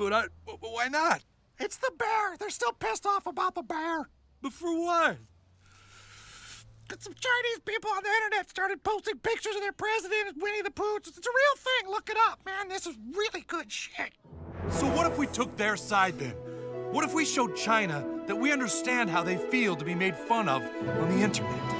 But I. Why not? It's the bear. They're still pissed off about the bear. But for what? Because some Chinese people on the internet started posting pictures of their president as Winnie the Pooh. It's a real thing. Look it up, man. This is really good shit. So what if we took their side then? What if we showed China that we understand how they feel to be made fun of on the internet?